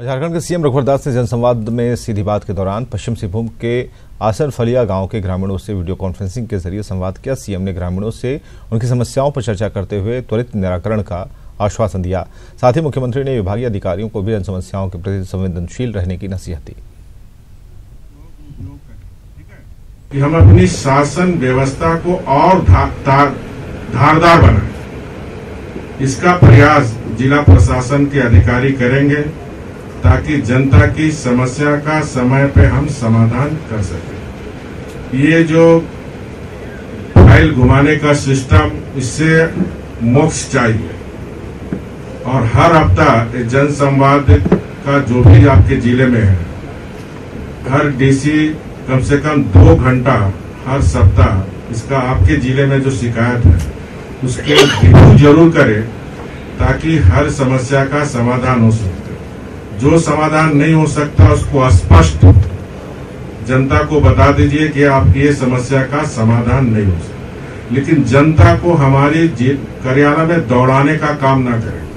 झारखंड के सीएम रघुवर दास ने जनसंवाद में सीधी बात के दौरान पश्चिम सिंहभूम के आसन फलिया गाँव के ग्रामीणों से वीडियो कॉन्फ्रेंसिंग के ज़रिए संवाद किया। सीएम ने ग्रामीणों से उनकी समस्याओं पर चर्चा करते हुए त्वरित निराकरण का आश्वासन दिया। साथ ही मुख्यमंत्री ने विभागीय अधिकारियों को भी जन समस्याओं के प्रति संवेदनशील रहने की नसीहत दी। कि हम अपनी शासन व्यवस्था को और धारदार बनाए। इसका प्रयास जिला प्रशासन के अधिकारी करेंगे। ताकि जनता की समस्या का समय पे हम समाधान कर सकें। ये जो फ़ाइल घुमाने का सिस्टम, इससे मोक्ष चाहिए। और हर हफ़्ता जन संवाद का जो भी आपके ज़िले में है, हर डीसी कम से कम दो घंटा हर सप्ताह इसका आपके ज़िले में जो शिकायत है, उसके रिव्यू ज़रूर करें, ताकि हर समस्या का समाधान हो सके। जो समाधान नहीं हो सकता उसको स्पष्ट जनता को बता दीजिए कि आपकी ये समस्या का समाधान नहीं हो सकता। लेकिन जनता को हमारी कार्यालय में दौड़ाने का काम ना करें।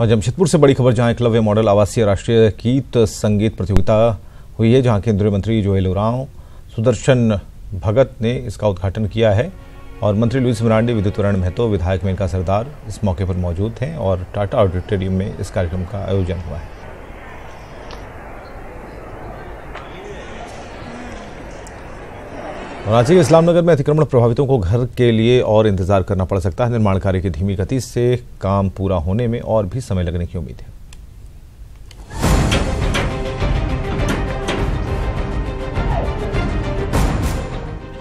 और जमशेदपुर से बड़ी खबर, जहाँ एकलव्य मॉडल आवासीय राष्ट्रीय गीत संगीत प्रतियोगिता हुई है, जहाँ केंद्रीय मंत्री जोएल उरांव, सुदर्शन भगत ने इसका उद्घाटन किया है। और मंत्री लुइस मरांडी विद्युत वरण महतो, विधायक मेनका सरदार इस मौके पर मौजूद हैं और टाटा ऑडिटोरियम में इस कार्यक्रम का आयोजन हुआ है। रांची के इस्लामनगर में अतिक्रमण प्रभावितों को घर के लिए और इंतज़ार करना पड़ सकता है। निर्माण कार्य की धीमी गति से काम पूरा होने में और भी समय लगने की उम्मीद है।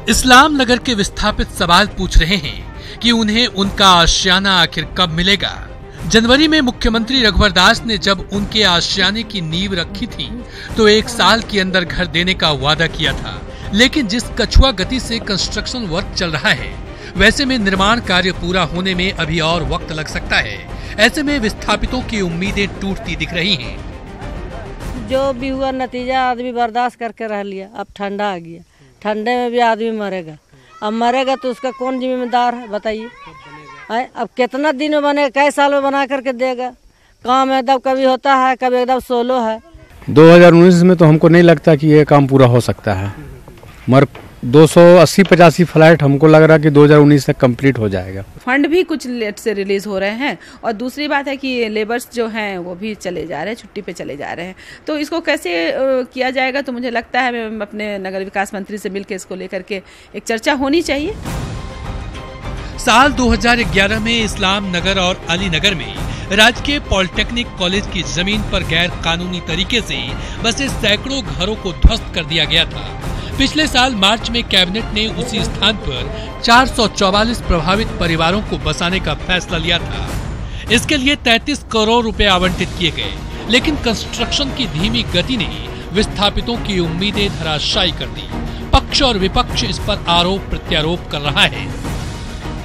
इस्लाम नगर के विस्थापित सवाल पूछ रहे हैं कि उन्हें उनका आशियाना आखिर कब मिलेगा? जनवरी में मुख्यमंत्री रघुवर दास ने जब उनके आशियाने की नींव रखी थी तो एक साल के अंदर घर देने का वादा किया था। लेकिन जिस कछुआ गति से कंस्ट्रक्शन वर्क चल रहा है वैसे में निर्माण कार्य पूरा होने में अभी और वक्त लग सकता है। ऐसे में विस्थापितों की उम्मीदें टूटती दिख रही हैं। जो भी हुआ नतीजा आदमी बर्दाश्त करके रह लिया। अब ठंडा आ गया। ठंडे में भी आदमी मरेगा। अब मरेगा तो उसका कौन जिम्मेदार है बताइए। अब कितना दिन में बनेगा कई साल में बना करके देगा। काम एकदम कभी होता है कभी एकदम सोलो है। 2019 में तो हमको नहीं लगता कि ये काम पूरा हो सकता है। मगर 280 पचासी फ्लैट हमको लग रहा है कि 2019 तक कंप्लीट हो जाएगा। फंड भी कुछ लेट से रिलीज़ हो रहे हैं और दूसरी बात है कि लेबर्स जो हैं वो भी चले जा रहे हैं छुट्टी पे चले जा रहे हैं। तो इसको कैसे किया जाएगा? तो मुझे लगता है मैं अपने नगर विकास मंत्री से मिलकर इसको लेकर के एक चर्चा होनी चाहिए। साल 2011 में इस्लाम नगर और अली नगर में राजकीय पॉलिटेक्निक कॉलेज की ज़मीन पर गैर कानूनी तरीके से बसे सैकड़ों घरों को ध्वस्त कर दिया गया था। पिछले साल मार्च में कैबिनेट ने उसी स्थान पर 444 प्रभावित परिवारों को बसाने का फैसला लिया था। इसके लिए 33 करोड़ रुपए आवंटित किए गए, लेकिन कंस्ट्रक्शन की धीमी गति ने विस्थापितों की उम्मीदें धराशायी कर दी। पक्ष और विपक्ष इस पर आरोप प्रत्यारोप कर रहा है।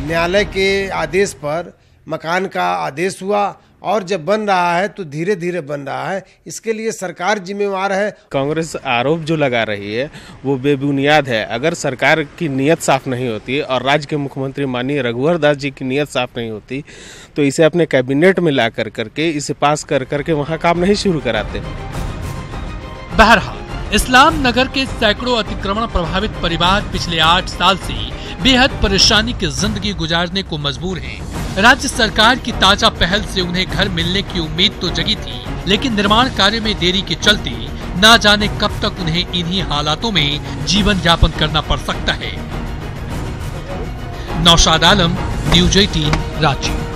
न्यायालय के आदेश पर मकान का आदेश हुआ और जब बन रहा है तो धीरे धीरे बन रहा है। इसके लिए सरकार जिम्मेवार है। कांग्रेस आरोप जो लगा रही है वो बेबुनियाद है। अगर सरकार की नीयत साफ़ नहीं होती और राज्य के मुख्यमंत्री माननीय रघुवर दास जी की नीयत साफ़ नहीं होती तो इसे अपने कैबिनेट में ला कर करके इसे पास कर करके वहाँ काम नहीं शुरू कराते। बहरहाल इस्लाम नगर के सैकड़ों अतिक्रमण प्रभावित परिवार पिछले आठ साल से बेहद परेशानी की ज़िंदगी गुजारने को मजबूर हैं। राज्य सरकार की ताज़ा पहल से उन्हें घर मिलने की उम्मीद तो जगी थी, लेकिन निर्माण कार्य में देरी के चलते ना जाने कब तक उन्हें इन्हीं हालातों में जीवन यापन करना पड़ सकता है। Naushad Alam, news eighteen, Ranchi.